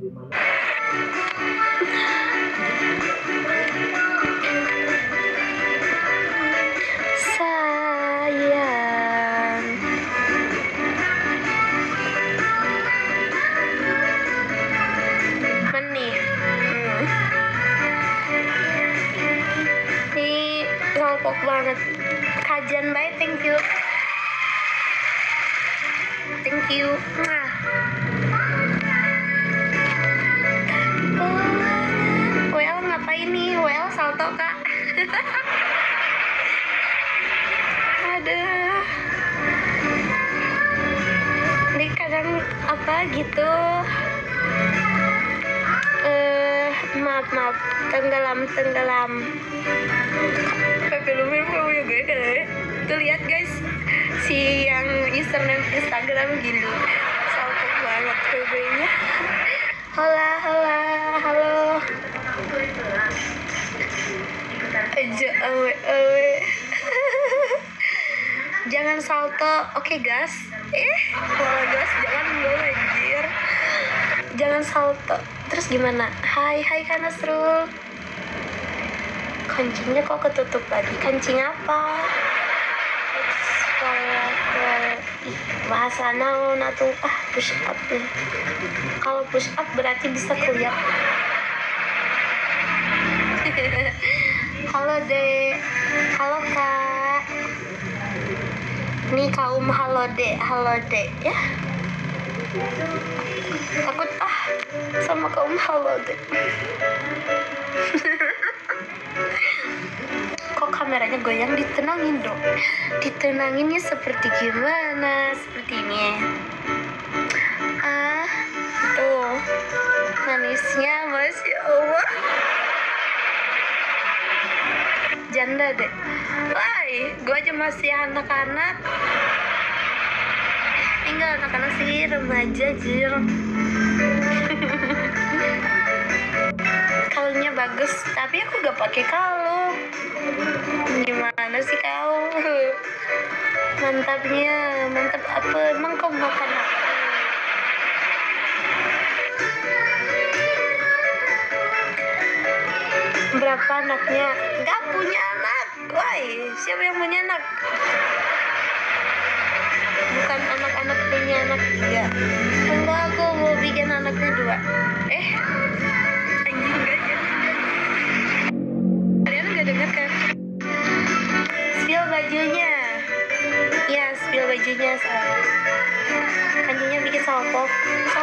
bagaimana? Sayang. Hmm. Ini ngelpok banget. Kajian baik, thank you. Thank you. Mwah. Well salto kak. Aduh. Ini kadang apa gitu? Eh maaf maaf. Tenggelam tenggelam. Pepe Lumir punya gue kan ya? Tuh lihat guys si yang username Instagram gini. Salto banget Pepe nya hola hola. Halo aja awe awe. Jangan salto. Oke gas. Eh kalau gas jangan dulu anjir. Jangan salto. Terus gimana? Hai hai Kak Nasrul kancingnya kok ketutup lagi? Kancing apa? Bahasa naon atuh? Ah push up kalau push up berarti bisa kuliah halo dek halo kak. Ini kaum halo dek halo dek ya. Takut ah sama kaum halo dek kok kameranya goyang? Ditenangin dong. Ditenanginnya seperti gimana? Seperti ini. Ah tuh. Manisnya masya allah janda deh. Wah, gue aja masih anak-anak. Enggak anak-anak sih remaja jir. Kalungnya bagus tapi aku gak pakai kalung. Gimana sih kau? Mantapnya mantap apa? Emang kau makan apa? Berapa anaknya? Nggak punya siapa yang punya anak? Bukan anak-anak punya anak. Tiga enggak aku mau bikin anaknya dua. Eh anjing gak kalian nggak dengar kan? Spill bajunya. Ya spill bajunya soalnya kancingnya bikin salpok. So